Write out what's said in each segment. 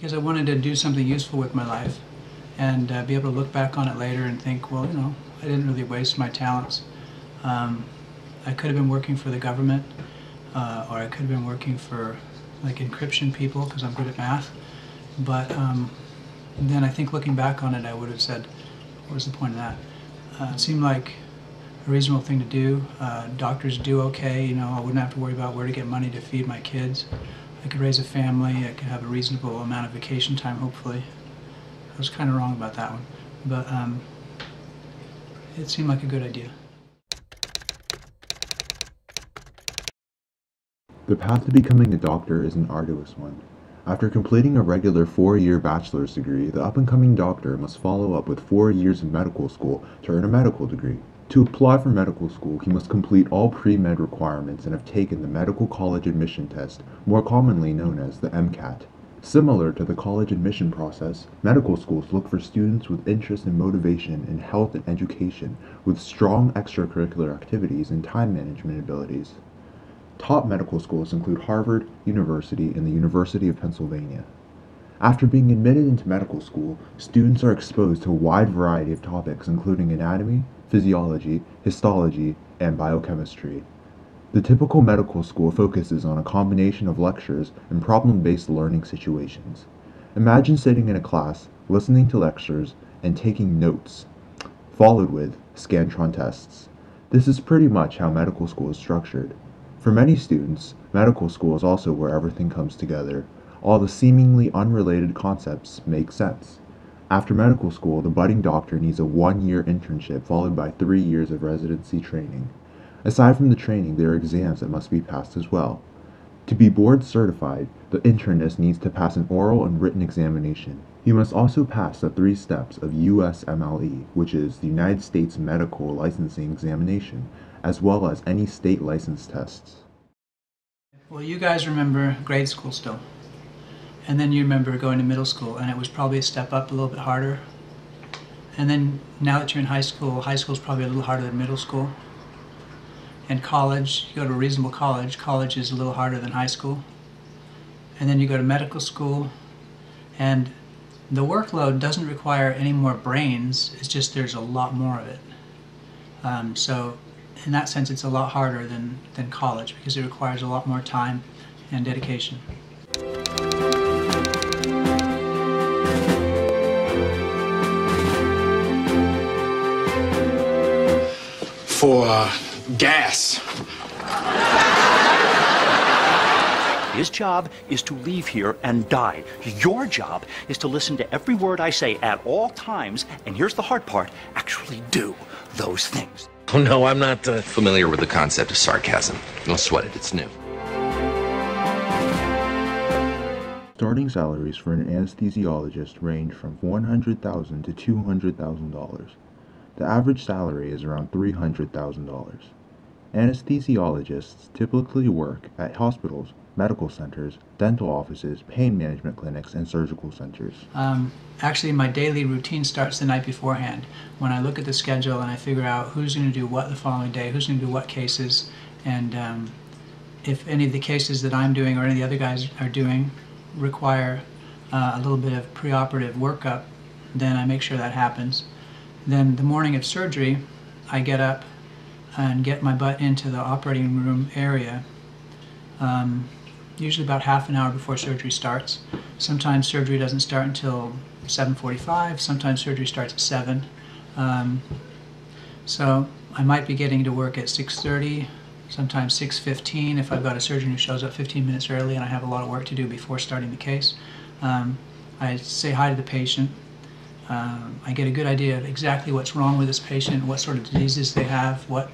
I wanted to do something useful with my life and uh, be able to look back on it later and think, well, you know, I didn't really waste my talents. Um, I could have been working for the government, uh, or I could have been working for like encryption people because I'm good at math. But um, then I think looking back on it, I would have said, what was the point of that? Uh, it seemed like a reasonable thing to do. Uh, doctors do okay, you know, I wouldn't have to worry about where to get money to feed my kids. I could raise a family, I could have a reasonable amount of vacation time, hopefully. I was kind of wrong about that one, but um, it seemed like a good idea. The path to becoming a doctor is an arduous one. After completing a regular four-year bachelor's degree, the up-and-coming doctor must follow up with four years of medical school to earn a medical degree. To apply for medical school, he must complete all pre-med requirements and have taken the Medical College Admission Test, more commonly known as the MCAT. Similar to the college admission process, medical schools look for students with interest and motivation in health and education with strong extracurricular activities and time management abilities. Top medical schools include Harvard University and the University of Pennsylvania. After being admitted into medical school, students are exposed to a wide variety of topics including anatomy, physiology, histology, and biochemistry. The typical medical school focuses on a combination of lectures and problem-based learning situations. Imagine sitting in a class, listening to lectures, and taking notes, followed with Scantron tests. This is pretty much how medical school is structured. For many students, medical school is also where everything comes together. All the seemingly unrelated concepts make sense. After medical school, the budding doctor needs a one-year internship followed by three years of residency training. Aside from the training, there are exams that must be passed as well. To be board certified, the internist needs to pass an oral and written examination. He must also pass the three steps of USMLE, which is the United States Medical Licensing Examination, as well as any state license tests. Well, you guys remember grade school still. And then you remember going to middle school, and it was probably a step up a little bit harder. And then now that you're in high school, high school is probably a little harder than middle school and college, you go to a reasonable college, college is a little harder than high school. And then you go to medical school, and the workload doesn't require any more brains, it's just there's a lot more of it. Um, so in that sense, it's a lot harder than, than college because it requires a lot more time and dedication. For uh, gas. His job is to leave here and die. Your job is to listen to every word I say at all times, and here's the hard part actually do those things. Oh, no, I'm not uh... familiar with the concept of sarcasm. Don't sweat it, it's new. Starting salaries for an anesthesiologist range from 100,000 to $200,000. The average salary is around $300,000. Anesthesiologists typically work at hospitals, medical centers, dental offices, pain management clinics, and surgical centers. Um, actually, my daily routine starts the night beforehand when I look at the schedule and I figure out who's going to do what the following day, who's going to do what cases, and um, if any of the cases that I'm doing or any of the other guys are doing require uh, a little bit of preoperative workup, then I make sure that happens. Then the morning of surgery, I get up and get my butt into the operating room area, um, usually about half an hour before surgery starts. Sometimes surgery doesn't start until 7.45, sometimes surgery starts at 7. Um, so I might be getting to work at 6.30, sometimes 6.15 if I've got a surgeon who shows up 15 minutes early and I have a lot of work to do before starting the case. Um, I say hi to the patient, um, I get a good idea of exactly what's wrong with this patient, what sort of diseases they have, what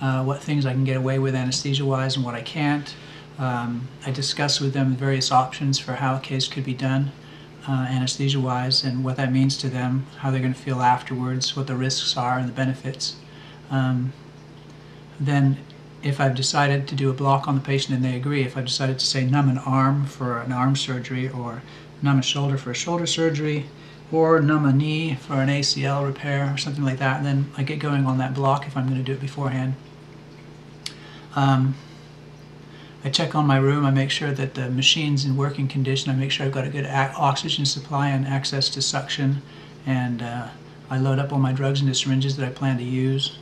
uh, what things I can get away with anesthesia-wise and what I can't. Um, I discuss with them various options for how a case could be done uh, anesthesia-wise and what that means to them, how they're going to feel afterwards, what the risks are and the benefits. Um, then if I've decided to do a block on the patient and they agree, if I've decided to say numb an arm for an arm surgery or numb a shoulder for a shoulder surgery, or numb a knee for an ACL repair or something like that, and then I get going on that block if I'm going to do it beforehand. Um, I check on my room. I make sure that the machine's in working condition. I make sure I've got a good oxygen supply and access to suction. And uh, I load up all my drugs into syringes that I plan to use.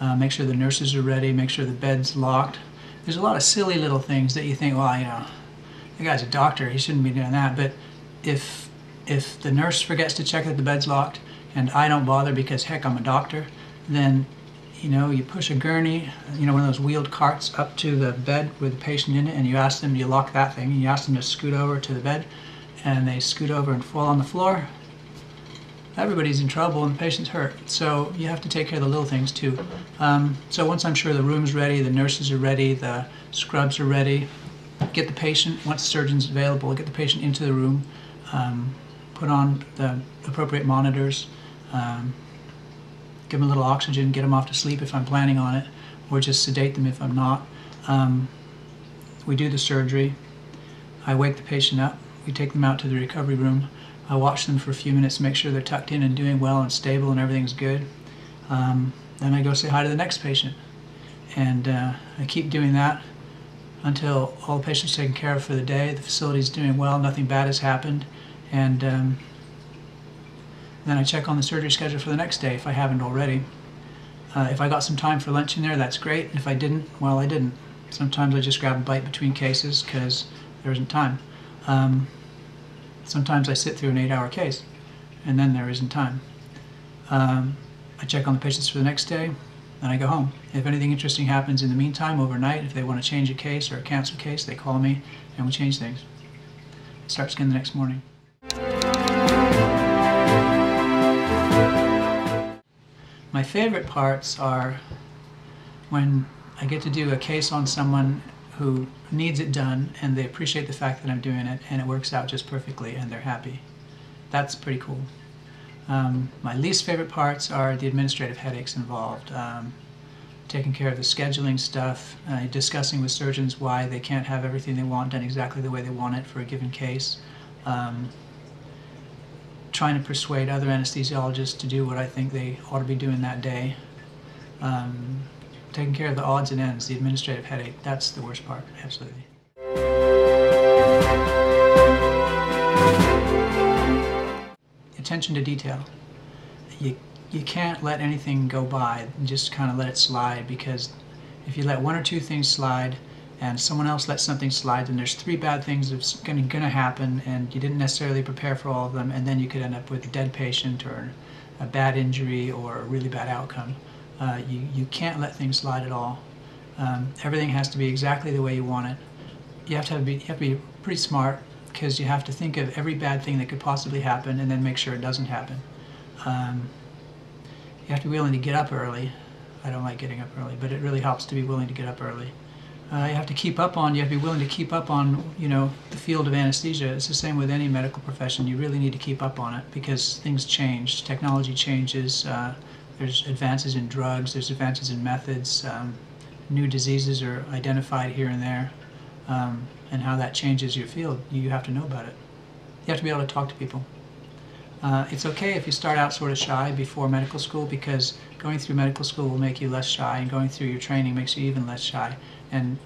Uh, make sure the nurses are ready. Make sure the bed's locked. There's a lot of silly little things that you think, well, you know, the guy's a doctor. He shouldn't be doing that. But if if the nurse forgets to check that the bed's locked and I don't bother because heck, I'm a doctor, then you know, you push a gurney, you know, one of those wheeled carts up to the bed with the patient in it, and you ask them, you lock that thing, and you ask them to scoot over to the bed, and they scoot over and fall on the floor. Everybody's in trouble and the patient's hurt. So you have to take care of the little things too. Um, so once I'm sure the room's ready, the nurses are ready, the scrubs are ready, get the patient, once the surgeon's available, get the patient into the room, um, put on the appropriate monitors, um, give them a little oxygen, get them off to sleep if I'm planning on it, or just sedate them if I'm not. Um, we do the surgery. I wake the patient up. We take them out to the recovery room. I watch them for a few minutes, make sure they're tucked in and doing well and stable and everything's good. Um, then I go say hi to the next patient. And uh, I keep doing that until all the patients taken care of for the day. The facility's doing well, nothing bad has happened. And um, then I check on the surgery schedule for the next day if I haven't already. Uh, if I got some time for lunch in there, that's great. If I didn't, well, I didn't. Sometimes I just grab a bite between cases because there isn't time. Um, sometimes I sit through an eight hour case and then there isn't time. Um, I check on the patients for the next day, then I go home. If anything interesting happens in the meantime, overnight, if they want to change a case or a cancel case, they call me and we change things. Starts again the next morning. Favorite parts are when I get to do a case on someone who needs it done and they appreciate the fact that I'm doing it and it works out just perfectly and they're happy. That's pretty cool. Um, my least favorite parts are the administrative headaches involved. Um, taking care of the scheduling stuff, uh, discussing with surgeons why they can't have everything they want done exactly the way they want it for a given case. Um, trying to persuade other anesthesiologists to do what I think they ought to be doing that day. Um, taking care of the odds and ends, the administrative headache, that's the worst part, absolutely. Attention to detail. You, you can't let anything go by, just kind of let it slide because if you let one or two things slide and someone else lets something slide, then there's three bad things that's going to happen and you didn't necessarily prepare for all of them and then you could end up with a dead patient or a bad injury or a really bad outcome. Uh, you, you can't let things slide at all. Um, everything has to be exactly the way you want it. You have to have be, you have to be pretty smart because you have to think of every bad thing that could possibly happen and then make sure it doesn't happen. Um, you have to be willing to get up early. I don't like getting up early, but it really helps to be willing to get up early. Uh, you have to keep up on, you have to be willing to keep up on, you know, the field of anesthesia. It's the same with any medical profession. You really need to keep up on it because things change, technology changes, uh, there's advances in drugs, there's advances in methods, um, new diseases are identified here and there, um, and how that changes your field. You have to know about it. You have to be able to talk to people. Uh, it's okay if you start out sort of shy before medical school because going through medical school will make you less shy and going through your training makes you even less shy. And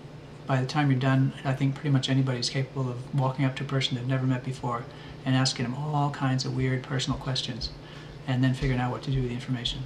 by the time you're done, I think pretty much anybody's capable of walking up to a person they've never met before and asking them all kinds of weird personal questions and then figuring out what to do with the information.